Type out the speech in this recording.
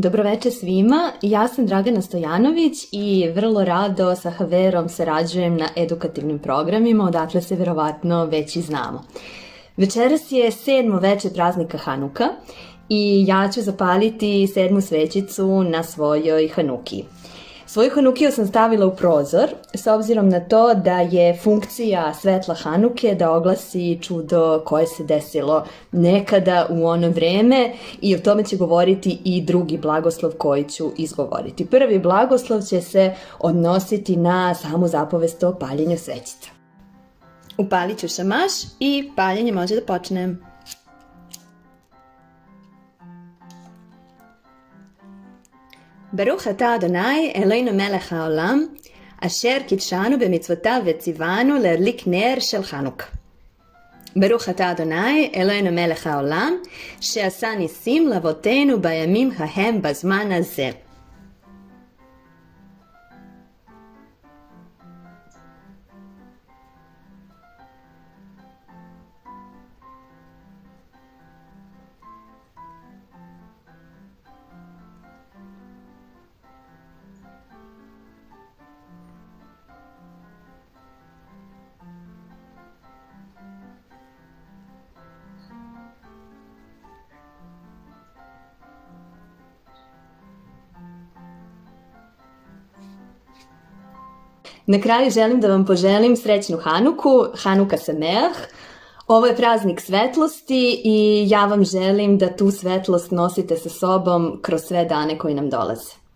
Dobroveče svima, ja sam Dragana Stojanović i vrlo rado sa Haverom sarađujem na edukativnim programima, odatle se verovatno već i znamo. Večeras je sedmo veče praznika Hanuka i ja ću zapaliti sedmu svećicu na svojoj Hanuki. Svoju Hanukiju sam stavila u prozor s obzirom na to da je funkcija svetla Hanuke da oglasi čudo koje se desilo nekada u ono vreme i o tome će govoriti i drugi blagoslov koji ću izgovoriti. Prvi blagoslov će se odnositi na samu zapovest o paljenju svećica. Upalit ću šamaš i paljenje može da. ברוך אתה אדוני אלוהינו מלך העולם, אשר קידשנו במצוותיו וציוונו להדליק נר של חנוכה. ברוך אתה אדוני אלוהינו מלך העולם, שעשה ניסים לאבותינו בימים ההם בזמן הזה. Na kraju želim da vam poželim srećnu Hanuku, Hanuka Sameah. Ovo je praznik svetlosti i ja vam želim da tu svetlost nosite sa sobom kroz sve dane koji nam dolaze.